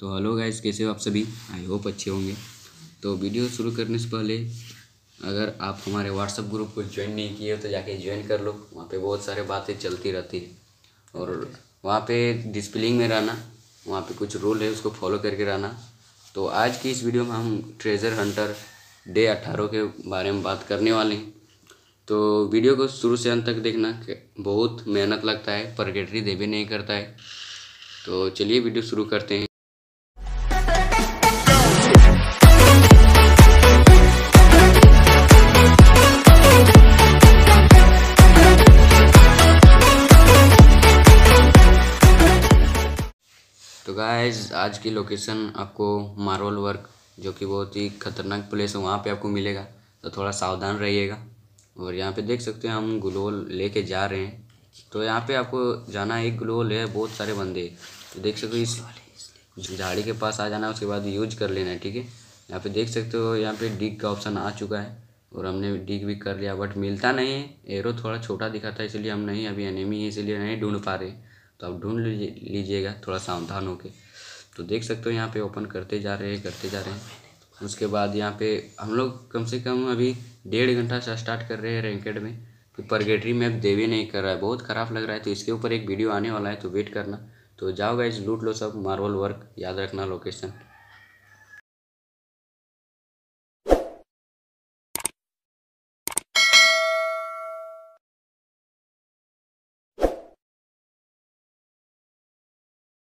तो hello guys कैसे हो आप सभी? आई होप अच्छे होंगे। तो वीडियो शुरू करने से पहले अगर आप हमारे व्हाट्सअप ग्रुप को ज्वाइन नहीं किए हो तो जाके ज्वाइन कर लो। वहाँ पे बहुत सारे बातें चलती रहती है। और वहाँ पे डिस्प्लिंग में रहना वहाँ पे कुछ रूल है उसको फॉलो करके रहना। तो आज की इस वीडियो में हम ट्रेजर हंटर डे अट्ठारह के बारे में बात करने वाले हैं। तो वीडियो को शुरू से अंत तक देखना बहुत मेहनत लगता है परगेटरी दे भी नहीं करता है। तो चलिए वीडियो शुरू करते हैं। गाइज़ आज की लोकेशन आपको मार्वल वर्क जो कि बहुत ही खतरनाक प्लेस है, वहाँ पे आपको मिलेगा। तो थोड़ा सावधान रहिएगा। और यहाँ पे देख सकते हैं हम ग्लोल लेके जा रहे हैं। तो यहाँ पे आपको जाना, एक ग्लोल है बहुत सारे बंदे। तो देख सकते हो इस झाड़ी के पास आ जाना, उसके बाद यूज़ कर लेना है ठीक है? यहाँ पे देख सकते हो, यहाँ पे डिग का ऑप्शन आ चुका है। और हमने डिग भी कर लिया बट मिलता नहीं है। एरो थोड़ा छोटा दिखाता है इसलिए हम नहीं, अभी एनिमी है, इसलिए नहीं ढूंढ पा रहे। तो आप ढूंढ लीजिएगा थोड़ा सावधान होके। तो देख सकते हो यहाँ पे ओपन करते जा रहे हैं, करते जा रहे हैं। उसके बाद यहाँ पे हम लोग कम से कम अभी डेढ़ घंटा से स्टार्ट कर रहे हैं रैंकेड में। तो परगेटरी मैप देवी नहीं कर रहा है, बहुत ख़राब लग रहा है। तो इसके ऊपर एक वीडियो आने वाला है तो वेट करना। तो जाओ गाइज़ लूट लो सब मार्वल वर्क याद रखना लोकेशन